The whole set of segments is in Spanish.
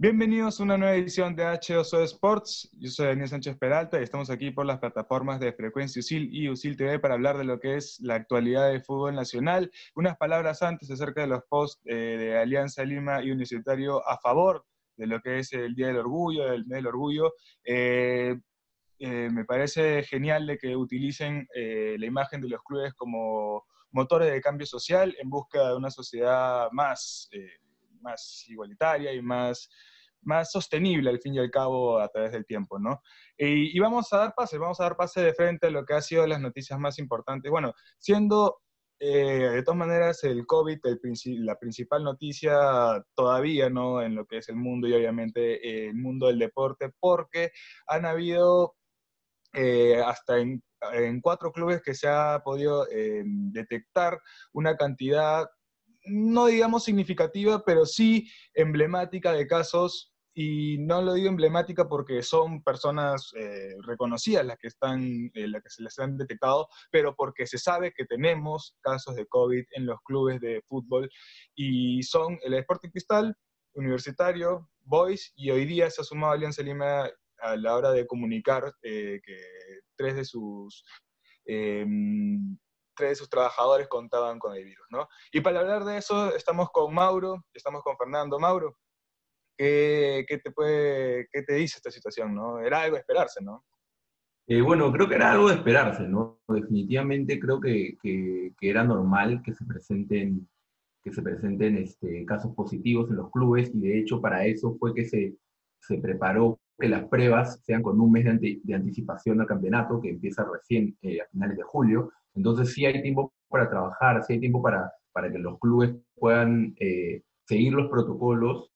Bienvenidos a una nueva edición de H2O Sports. Yo soy Daniel Sánchez Peralta y estamos aquí por las plataformas de Frecuencia USIL y USIL TV para hablar de lo que es la actualidad del fútbol nacional. Unas palabras antes acerca de los posts eh, de Alianza Lima y Universitario a favor de lo que es el Día del Orgullo, el Mes del Orgullo. Eh, eh, me parece genial de que utilicen la imagen de los clubes como motores de cambio social en busca de una sociedad más más igualitaria y más, más sostenible al fin y al cabo a través del tiempo, ¿no? Y, vamos a dar pase, vamos a dar pase de frente a lo que ha sido las noticias más importantes. Bueno, siendo eh, de todas maneras el COVID la principal noticia todavía, ¿no? En lo que es el mundo y obviamente el mundo del deporte, porque han habido eh, hasta en, cuatro clubes que se ha podido eh, detectar una cantidad no digamos significativa, pero sí emblemática de casos, y no lo digo emblemática porque son personas eh, reconocidas las que, están, eh, las que se les han detectado, pero porque se sabe que tenemos casos de COVID en los clubes de fútbol, y son el Sporting Cristal, Universitario, Boys, y hoy día se ha sumado Alianza Lima a la hora de comunicar eh, que tres de sus em, tres de sus trabajadores contaban con el virus, ¿no? Y para hablar de eso estamos con Mauro, estamos con Fernando. Mauro, ¿qué, te, puede, qué te dice esta situación, no? Era algo de esperarse, ¿no? Eh, bueno, creo que era algo de esperarse, ¿no? Definitivamente creo que, que, era normal que se presenten, que se presenten este, casos positivos en los clubes y de hecho para eso fue que se, se preparó que las pruebas sean con un mes de, de anticipación al campeonato, que empieza recién eh, a finales de julio, entonces sí hay tiempo para trabajar, sí hay tiempo para, para que los clubes puedan eh, seguir los protocolos,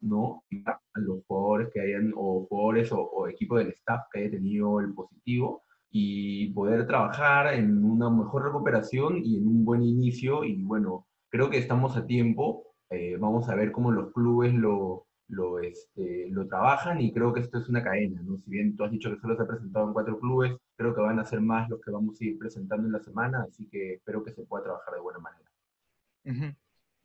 ¿no? A los jugadores que hayan, o jugadores o, o equipo del staff que haya tenido el positivo y poder trabajar en una mejor recuperación y en un buen inicio. Y bueno, creo que estamos a tiempo. Eh, vamos a ver cómo los clubes lo, lo, este, lo trabajan y creo que esto es una cadena, ¿no? Si bien tú has dicho que solo se ha presentado en cuatro clubes, creo que van a ser más los que vamos a ir presentando en la semana, así que espero que se pueda trabajar de buena manera.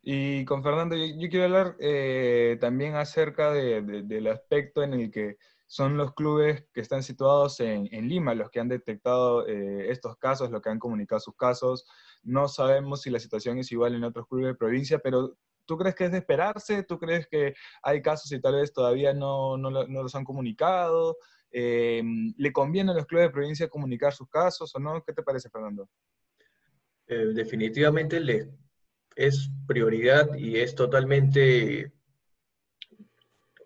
Y con Fernando, yo, quiero hablar eh, también acerca de, del aspecto en el que son los clubes que están situados en, en Lima, los que han detectado eh, estos casos, los que han comunicado sus casos. No sabemos si la situación es igual en otros clubes de provincia, pero ¿Tú crees que es de esperarse? ¿Tú crees que hay casos y tal vez todavía no, no, los han comunicado? Eh, ¿Le conviene a los clubes de provincia comunicar sus casos o no? ¿Qué te parece, Fernando? Eh, definitivamente le, es prioridad y es totalmente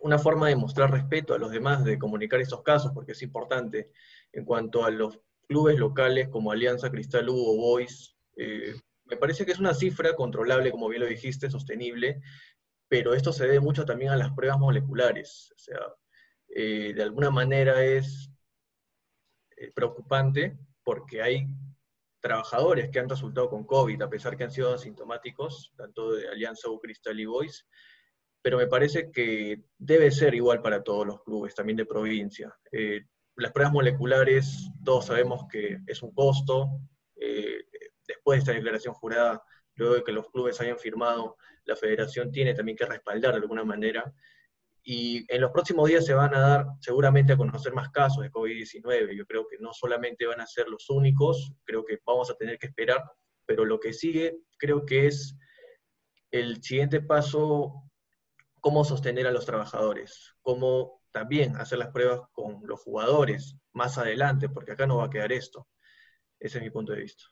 una forma de mostrar respeto a los demás, de comunicar estos casos, porque es importante. En cuanto a los clubes locales como Alianza Cristal Hugo Boys, eh, me parece que es una cifra controlable, como bien lo dijiste, sostenible, pero esto se debe mucho también a las pruebas moleculares. O sea, eh, de alguna manera es eh, preocupante porque hay trabajadores que han resultado con COVID, a pesar que han sido asintomáticos, tanto de Alianza U Cristal y Boys, pero me parece que debe ser igual para todos los clubes, también de provincia. Eh, las pruebas moleculares, todos sabemos que es un costo, después de esta declaración jurada, luego de que los clubes hayan firmado, la federación tiene también que respaldar de alguna manera. Y en los próximos días se van a dar seguramente a conocer más casos de COVID-19. Yo creo que no solamente van a ser los únicos, creo que vamos a tener que esperar, pero lo que sigue creo que es el siguiente paso, cómo sostener a los trabajadores, cómo también hacer las pruebas con los jugadores más adelante, porque acá no va a quedar esto. Ese es mi punto de vista.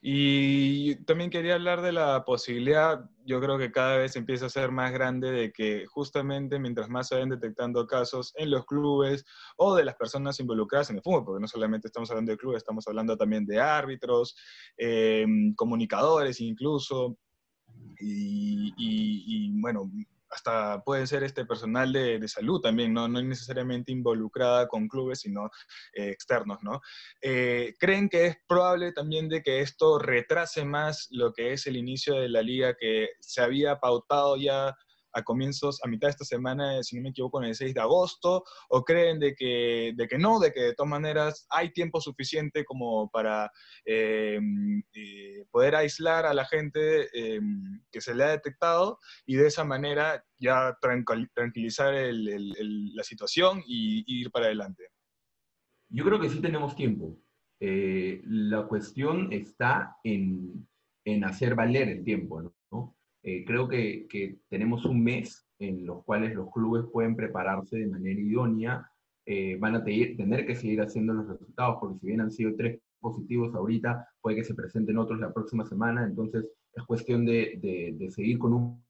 Y también quería hablar de la posibilidad, yo creo que cada vez empieza a ser más grande, de que justamente mientras más se vayan detectando casos en los clubes o de las personas involucradas en el fútbol, porque no solamente estamos hablando de clubes, estamos hablando también de árbitros, em, comunicadores incluso, y bueno, hasta puede ser este personal de, salud también, ¿no? no necesariamente involucrada con clubes, sino eh, externos, ¿no? Eh, ¿Creen que es probable también de que esto retrase más lo que es el inicio de la liga que se había pautado ya a comienzos, a mitad de esta semana, si no me equivoco, en el 6 de agosto? ¿O creen de que, de que no, de que de todas maneras hay tiempo suficiente como para eh, eh, poder aislar a la gente eh, que se le ha detectado y de esa manera ya tranquilizar la situación y, y, ir para adelante? Yo creo que sí tenemos tiempo. la cuestión está en, en hacer valer el tiempo, ¿no? Eh, creo que, que, tenemos un mes en los cuales los clubes pueden prepararse de manera idónea, eh, van a tener que seguir haciendo los resultados, porque si bien han sido tres positivos ahorita, puede que se presenten otros la próxima semana, entonces es cuestión de, de, seguir con un,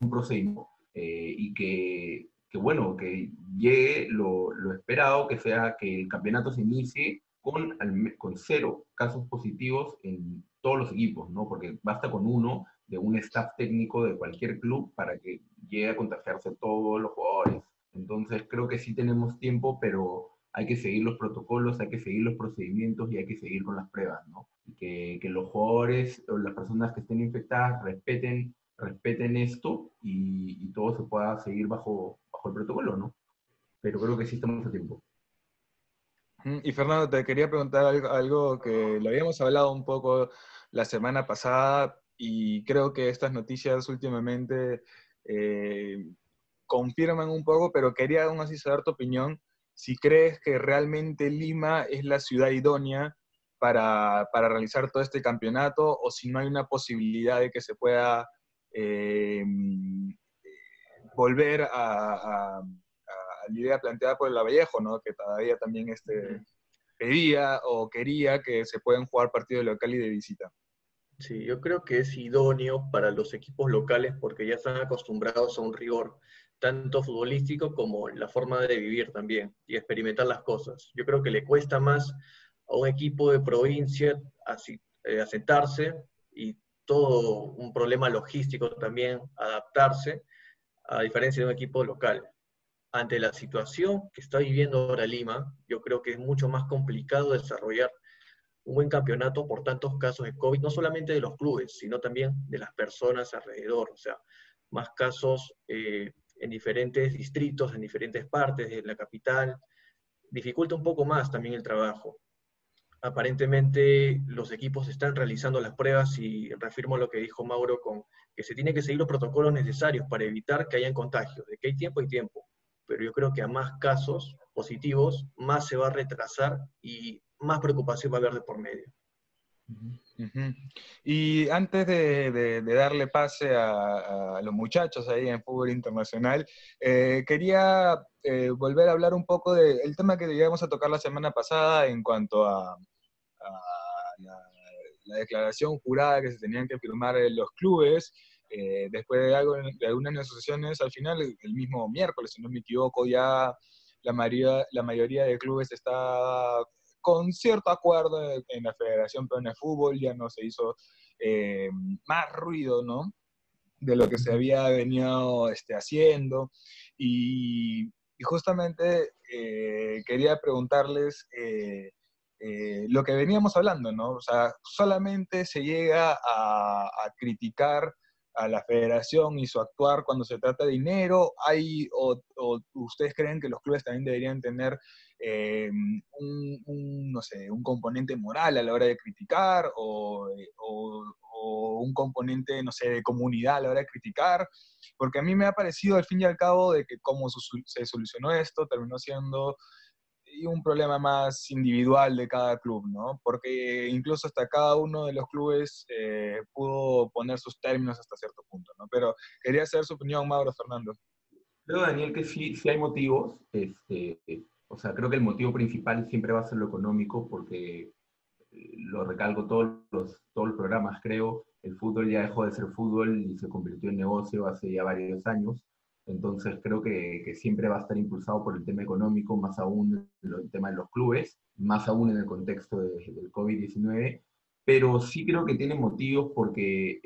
un procedimiento eh, y que, que, bueno, que llegue lo, lo, esperado, que sea que el campeonato se inicie con, con cero casos positivos en todos los equipos, ¿no? Porque basta con uno de un staff técnico de cualquier club para que llegue a contagiarse todos los jugadores. Entonces creo que sí tenemos tiempo, pero hay que seguir los protocolos, hay que seguir los procedimientos y hay que seguir con las pruebas, ¿no? Que, que los jugadores o las personas que estén infectadas respeten, respeten esto y, todo se pueda seguir bajo, bajo el protocolo, ¿no? Pero creo que sí estamos a tiempo. Y Fernando, te quería preguntar algo que lo habíamos hablado un poco la semana pasada, y creo que estas noticias últimamente eh, confirman un poco, pero quería aún así saber tu opinión, si crees que realmente Lima es la ciudad idónea para, para realizar todo este campeonato o si no hay una posibilidad de que se pueda eh, volver a, a, a, la idea planteada por el Avallejo, ¿no? que todavía también este, pedía o quería que se puedan jugar partidos local y de visita. Sí, yo creo que es idóneo para los equipos locales porque ya están acostumbrados a un rigor tanto futbolístico como la forma de vivir también y experimentar las cosas. Yo creo que le cuesta más a un equipo de provincia eh, aceptarse y todo un problema logístico también adaptarse, a diferencia de un equipo local. Ante la situación que está viviendo ahora Lima, yo creo que es mucho más complicado desarrollar un buen campeonato por tantos casos de COVID, no solamente de los clubes, sino también de las personas alrededor, o sea, más casos eh, en diferentes distritos, en diferentes partes de la capital, dificulta un poco más también el trabajo. Aparentemente los equipos están realizando las pruebas y reafirmo lo que dijo Mauro con que se tienen que seguir los protocolos necesarios para evitar que hayan contagios, de que hay tiempo y tiempo, pero yo creo que a más casos positivos, más se va a retrasar y más preocupación va a haber de por medio. Y antes de, darle pase a, los muchachos ahí en fútbol internacional, eh, quería eh, volver a hablar un poco del tema que llegamos a tocar la semana pasada en cuanto a, la, declaración jurada que se tenían que firmar los clubes. Eh, después de, algo, de algunas negociaciones, al final, el mismo miércoles, si no me equivoco, ya la mayoría, la mayoría de clubes está con cierto acuerdo en la Federación Peruana de Fútbol, ya no se hizo eh, más ruido, ¿no? De lo que se había venido este, haciendo. Y, justamente eh, quería preguntarles eh, lo que veníamos hablando, ¿no? O sea, solamente se llega a, a criticar a la federación y su actuar cuando se trata de dinero? ¿Hay, o, ustedes creen que los clubes también deberían tener eh, un, no sé, un componente moral a la hora de criticar o, un componente, no sé, de comunidad a la hora de criticar? Porque a mí me ha parecido al fin y al cabo de que cómo se solucionó esto terminó siendo y un problema más individual de cada club, ¿no? Porque incluso hasta cada uno de los clubes eh, pudo poner sus términos hasta cierto punto, ¿no? Pero quería saber su opinión, Mauro Fernando. Creo, Daniel, que sí, sí hay motivos. Este, o sea, creo que el motivo principal siempre va a ser lo económico, porque eh, lo recalco todos los, todos los programas, creo, el fútbol ya dejó de ser fútbol y se convirtió en negocio hace ya varios años. Entonces creo que, siempre va a estar impulsado por el tema económico, más aún el tema de los clubes, más aún en el contexto de, del COVID-19. Pero sí creo que tiene motivos porque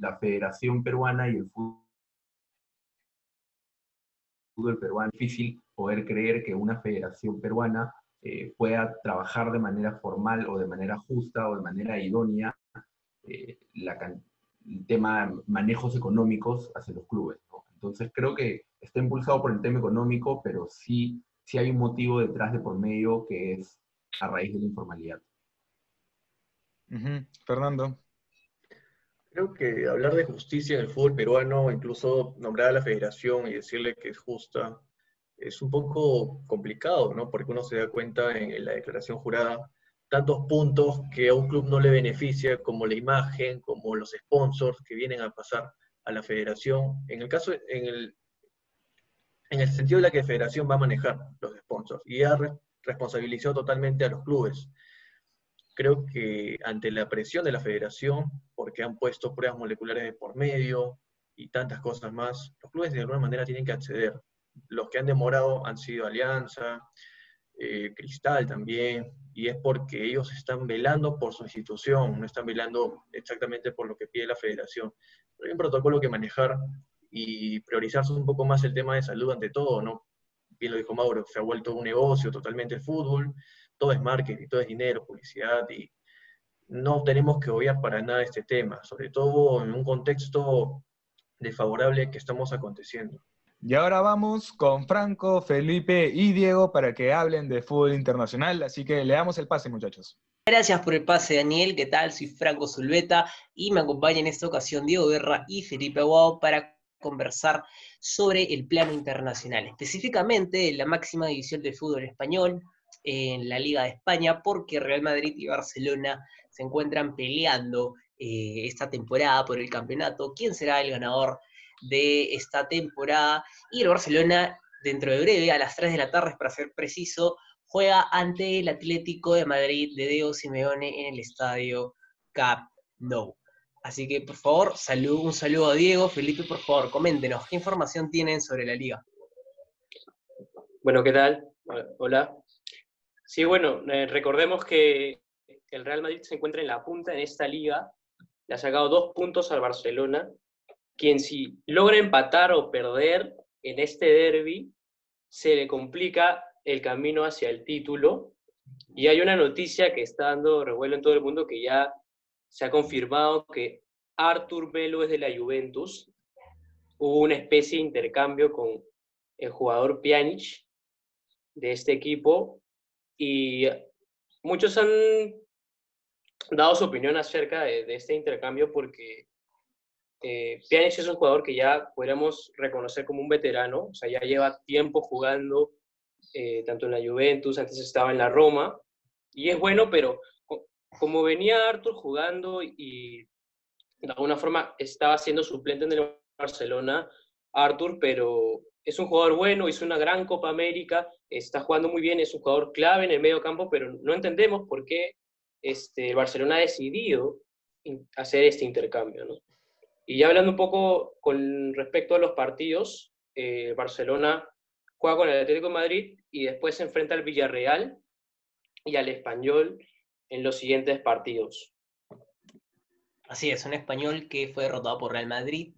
la Federación Peruana y el fútbol, peruano, es difícil poder creer que una federación peruana eh, pueda trabajar de manera formal o de manera justa o de manera idónea eh, el tema manejos económicos hacia los clubes. Entonces creo que está impulsado por el tema económico, pero sí, sí hay un motivo detrás de por medio que es a raíz de la informalidad. Fernando. Creo que hablar de justicia en el fútbol peruano, incluso nombrar a la federación y decirle que es justa, es un poco complicado, ¿no? Porque uno se da cuenta en, la declaración jurada tantos puntos que a un club no le beneficia, como la imagen, como los sponsors que vienen a pasar a la federación. En el caso, en el, en el sentido de la que la federación va a manejar los sponsors y ha responsabilizado totalmente a los clubes creo que ante la presión de la federación, porque han puesto pruebas moleculares de por medio y tantas cosas más, los clubes de alguna manera tienen que acceder. Los que han demorado han sido Alianza, eh, Cristal también, y es porque ellos están velando por su institución, no están velando exactamente por lo que pide la federación. Hay un protocolo que manejar y priorizarse un poco más el tema de salud ante todo, ¿no? Bien lo dijo Mauro, se ha vuelto un negocio totalmente el fútbol, todo es marketing, todo es dinero, publicidad, y no tenemos que obviar para nada este tema, sobre todo en un contexto desfavorable que estamos aconteciendo. Y ahora vamos con Franco, Felipe y Diego para que hablen de fútbol internacional, así que le damos el pase, muchachos. Gracias por el pase, Daniel. ¿Qué tal? Soy Franco Zulbeta y me acompaña en esta ocasión Diego Guerra y Felipe Aguado para conversar sobre el plano internacional, específicamente la máxima división de fútbol español, en la Liga de España porque Real Madrid y Barcelona se encuentran peleando eh, esta temporada por el campeonato. ¿Quién será el ganador de esta temporada? Y el Barcelona, dentro de breve, a las 3 de la tarde, para ser preciso, juega ante el Atlético de Madrid de Diego Simeone en el estadio Cap Nou. Así que, por favor, un saludo a Diego. Felipe, por favor, coméntenos, ¿qué información tienen sobre la liga? Bueno, ¿qué tal? Hola, Sí, bueno, eh, recordemos que el Real Madrid se encuentra en la punta en esta liga, le ha sacado dos puntos al Barcelona, quien si logra empatar o perder en este derby, se le complica el camino hacia el título. Y hay una noticia que está dando revuelo en todo el mundo que ya se ha confirmado que Artur Melo es de la Juventus. Hubo una especie de intercambio con el jugador Pjanic de este equipo y muchos han dado su opinión acerca de, este intercambio porque eh, Pjanic es un jugador que ya podríamos reconocer como un veterano, o sea, ya lleva tiempo jugando eh, tanto en la Juventus, antes estaba en la Roma, y es bueno, pero como venía Arthur jugando y de alguna forma estaba siendo suplente en el Barcelona, Arthur, pero es un jugador bueno, hizo una gran Copa América, está jugando muy bien, es un jugador clave en el medio campo, pero no entendemos por qué este, Barcelona ha decidido hacer este intercambio. Y ya hablando un poco con respecto a los partidos, eh, Barcelona juega con el Atlético de Madrid y después se enfrenta al Villarreal y al Español en los siguientes partidos. Así es, un español que fue derrotado por Real Madrid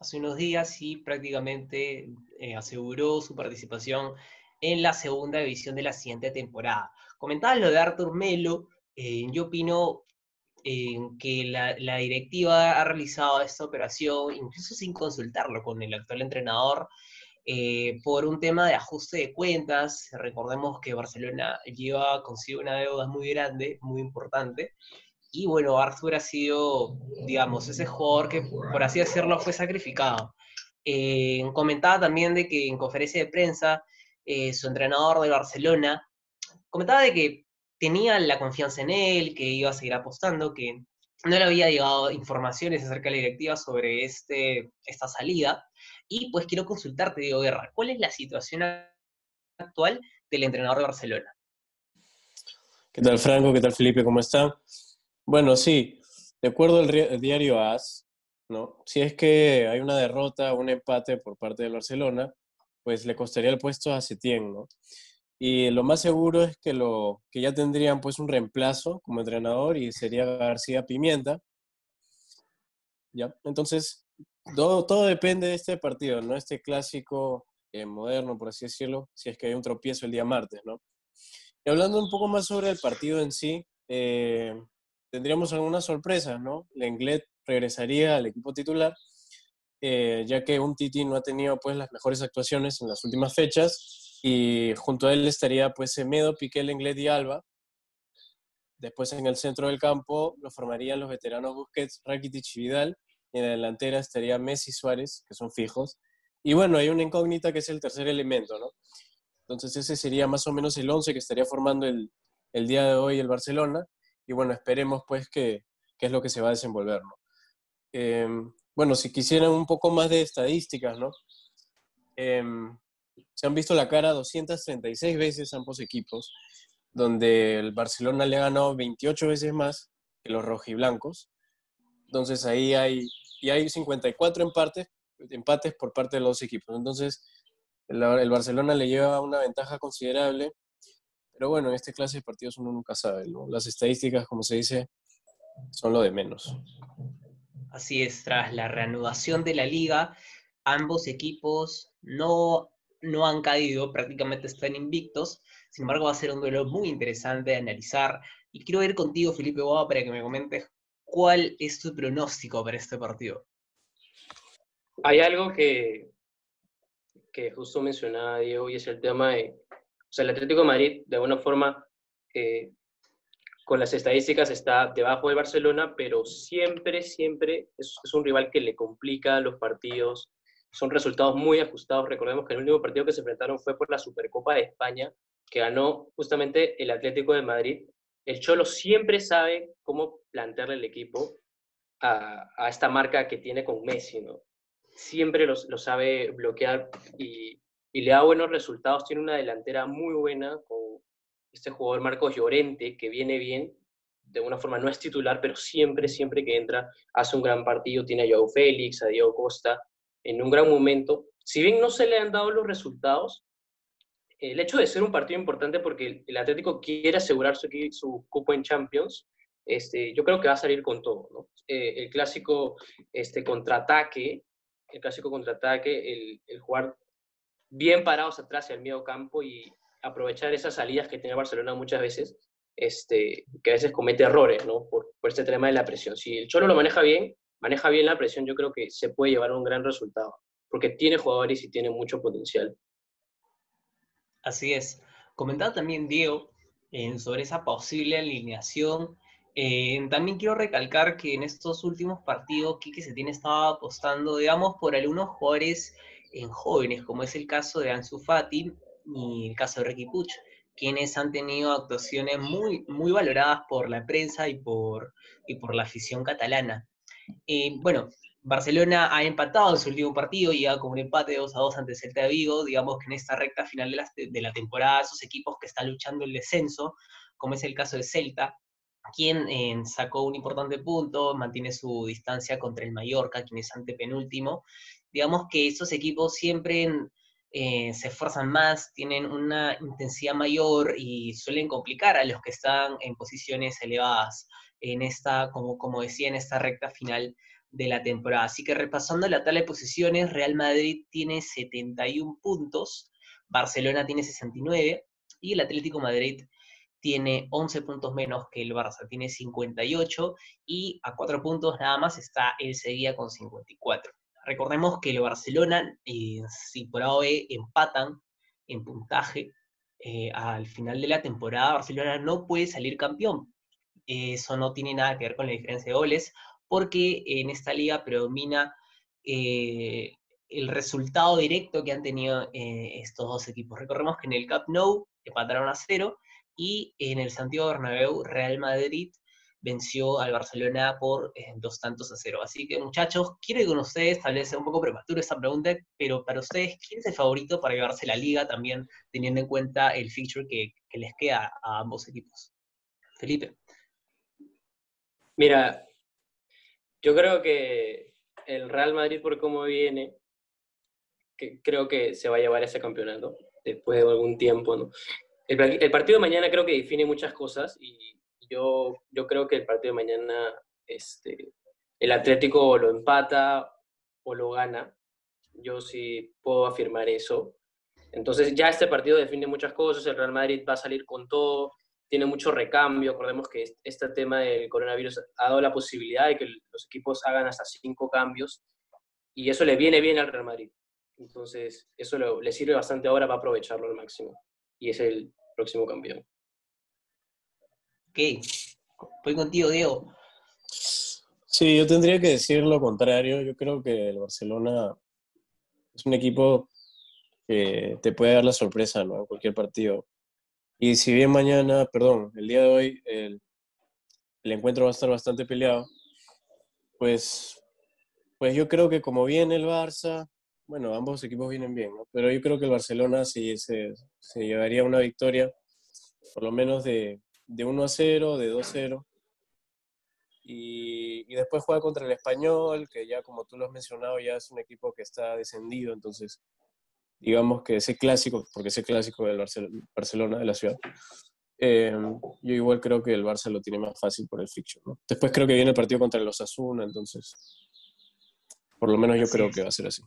hace unos días y prácticamente eh, aseguró su participación en la segunda división de la siguiente temporada. Comentaba lo de Artur Melo, eh, yo opino eh, que la, directiva ha realizado esta operación, incluso sin consultarlo con el actual entrenador, por un tema de ajuste de cuentas. Recordemos que Barcelona lleva consigo una deuda muy grande, muy importante, y bueno, Arthur ha sido, digamos, ese jugador que, por así decirlo, fue sacrificado. Eh, comentaba también de que en conferencia de prensa, eh, su entrenador de Barcelona comentaba de que tenía la confianza en él, que iba a seguir apostando, que no le había llegado informaciones acerca de la directiva sobre este, esta salida. Y pues quiero consultarte, Diego Guerra, ¿cuál es la situación actual del entrenador de Barcelona? ¿Qué tal, Franco? ¿Qué tal, Felipe? ¿Cómo está? Bueno, sí, de acuerdo al diario AS, ¿no? Si es que hay una derrota un empate por parte del Barcelona, pues le costaría el puesto a Setién, ¿no? Y lo más seguro es que, lo, que ya tendrían pues un reemplazo como entrenador y sería García Pimienta. ¿Ya? Entonces, todo, todo depende de este partido, ¿no? Este clásico eh, moderno, por así decirlo, si es que hay un tropiezo el día martes, ¿no? Y hablando un poco más sobre el partido en sí, eh, tendríamos algunas sorpresas, ¿no? Lenglet regresaría al equipo titular. eh, ya que un Titi no ha tenido pues las mejores actuaciones en las últimas fechas y junto a él estaría pues Semedo, Piqué, Lenglet y Alba. Después en el centro del campo lo formarían los veteranos Busquets, Rakitic y Vidal y en la delantera estaría Messi Suárez, que son fijos. Y bueno, hay una incógnita que es el tercer elemento, ¿no? Entonces ese sería más o menos el 11 que estaría formando el, el día de hoy el Barcelona. Y bueno, esperemos pues que, que es lo que se va a desenvolver, ¿no? Em, bueno, si quisieran un poco más de estadísticas, ¿no? Em, se han visto la cara 236 veces ambos equipos, donde el Barcelona le ha ganado 28 veces más que los rojiblancos. Entonces ahí hay, y hay 54 empates, por parte de los equipos. Entonces el, el Barcelona le lleva una ventaja considerable, pero bueno, en este clase de partidos uno nunca sabe. Las estadísticas, como se dice, son lo de menos. Así es, tras la reanudación de la liga, ambos equipos no, no han caído, prácticamente están invictos. Sin embargo, va a ser un duelo muy interesante de analizar. Y quiero ir contigo, Felipe Boa, para que me comentes cuál es tu pronóstico para este partido. Hay algo que, que justo mencionaba Diego y es el tema de, o sea, el Atlético de Madrid de alguna forma eh, con las estadísticas está debajo de Barcelona, pero siempre, siempre es, un rival que le complica los partidos. Son resultados muy ajustados. Recordemos que el último partido que se enfrentaron fue por la Supercopa de España, que ganó justamente el Atlético de Madrid. El Cholo siempre sabe cómo plantearle el equipo a, esta marca que tiene con Messi, ¿no? Siempre lo, sabe bloquear y, y le da buenos resultados. Tiene una delantera muy buena con este jugador Marcos Llorente, que viene bien, de una forma no es titular, pero siempre, siempre que entra, hace un gran partido, tiene a Joao Félix, a Diego Costa, en un gran momento. Si bien no se le han dado los resultados, el hecho de ser un partido importante porque el Atlético quiere asegurar su, su cupo en Champions, este, yo creo que va a salir con todo. ¿no? Eh, el clásico este, contraataque, el clásico contraataque, el, el jugar bien parados atrás en el medio campo y, aprovechar esas salidas que tiene Barcelona muchas veces, este, que a veces comete errores, ¿no? Por, por este tema de la presión. Si el Cholo lo maneja bien, maneja bien la presión, yo creo que se puede llevar a un gran resultado, porque tiene jugadores y tiene mucho potencial. Así es. Comentaba también Diego sobre esa posible alineación. Eh, también quiero recalcar que en estos últimos partidos Quique tiene estaba apostando, digamos, por algunos jugadores en jóvenes, como es el caso de Ansu Fati, y el caso de Ricky Puch, quienes han tenido actuaciones muy, muy valoradas por la prensa y por, y por la afición catalana. Eh, bueno, Barcelona ha empatado en su último partido, llega con un empate de 2 a 2 ante Celta de Vigo, digamos que en esta recta final de la, temporada, esos equipos que están luchando el descenso, como es el caso de Celta, quien eh, sacó un importante punto, mantiene su distancia contra el Mallorca, quien es antepenúltimo, digamos que esos equipos siempre eh, se esfuerzan más, tienen una intensidad mayor y suelen complicar a los que están en posiciones elevadas en esta, como, como decía, en esta recta final de la temporada. Así que repasando la tabla de posiciones, Real Madrid tiene 71 puntos, Barcelona tiene 69 y el Atlético Madrid tiene 11 puntos menos que el Barça, tiene 58 y a 4 puntos nada más está el Sevilla con 54. Recordemos que el Barcelona, eh, si por ahora empatan en puntaje eh, al final de la temporada, Barcelona no puede salir campeón. Eso no tiene nada que ver con la diferencia de goles, porque en esta liga predomina eh, el resultado directo que han tenido estos dos equipos. Recordemos que en el Cup Nou empataron a cero y en el Santiago Bernabéu Real Madrid venció al Barcelona por eh, dos tantos a cero. Así que muchachos, quiero ir con ustedes, tal un poco prematuro esta pregunta, pero para ustedes, ¿quién es el favorito para llevarse la liga también teniendo en cuenta el feature que, les queda a ambos equipos? Felipe. Mira, yo creo que el Real Madrid por cómo viene, que creo que se va a llevar ese campeonato después de algún tiempo, ¿no? El, el partido de mañana creo que define muchas cosas y yo, yo creo que el partido de mañana este, el Atlético lo empata o lo gana. Yo sí puedo afirmar eso. Entonces ya este partido define muchas cosas, el Real Madrid va a salir con todo, tiene mucho recambio, acordemos que este tema del coronavirus ha dado la posibilidad de que los equipos hagan hasta cinco cambios y eso le viene bien al Real Madrid. Entonces, eso le sirve bastante ahora para aprovecharlo al máximo. Y es el próximo campeón. Ok, voy contigo, Diego. Sí, yo tendría que decir lo contrario. Yo creo que el Barcelona es un equipo que te puede dar la sorpresa ¿no? en cualquier partido. Y si bien mañana, perdón, el día de hoy el, el encuentro va a estar bastante peleado, pues, pues yo creo que como viene el Barça, bueno, ambos equipos vienen bien, pero yo creo que el Barcelona sí se, se llevaría una victoria, por lo menos de, de 1 a 0, de 2 a 0. Y, y, después juega contra el Español, que ya como tú lo has mencionado, ya es un equipo que está descendido, entonces digamos que ese clásico, porque ese clásico del Barcelona, de la ciudad, eh, yo igual creo que el Barça lo tiene más fácil por el fiction. ¿no? Después creo que viene el partido contra los Asuna, entonces por lo menos yo creo que va a ser así.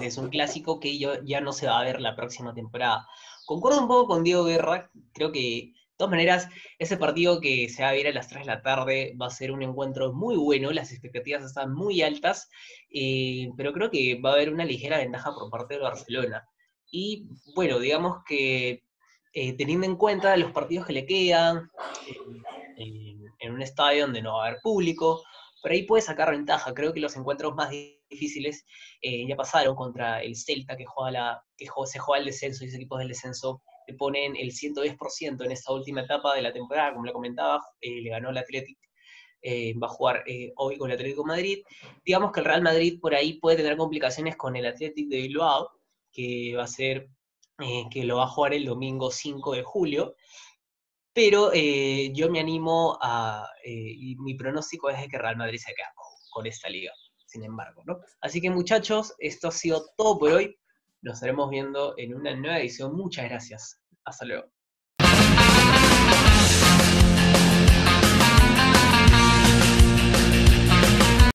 es un clásico que yo, ya no se va a ver la próxima temporada. Concuerdo un poco con Diego Guerra, creo que todas maneras, ese partido que se va a ver a las 3 de la tarde va a ser un encuentro muy bueno, las expectativas están muy altas, eh, pero creo que va a haber una ligera ventaja por parte de Barcelona. Y bueno, digamos que eh, teniendo en cuenta los partidos que le quedan, en un estadio donde no va a haber público, por ahí puede sacar ventaja. Creo que los encuentros más difíciles eh, ya pasaron contra el Celta, que, juega la, que se juega el descenso y ese equipos del descenso ponen el 110% en esta última etapa de la temporada, como le comentaba, eh, le ganó el Athletic, eh, va a jugar hoy con el Atlético Madrid. Digamos que el Real Madrid por ahí puede tener complicaciones con el Athletic de Bilbao, que va a ser, que lo va a jugar el domingo 5 de julio. Pero eh, yo me animo a, eh, y mi pronóstico es de que Real Madrid se queda con, esta liga, sin embargo, ¿no? Así que muchachos, esto ha sido todo por hoy. Nos estaremos viendo en una nueva edición. Muchas gracias. Hasta luego.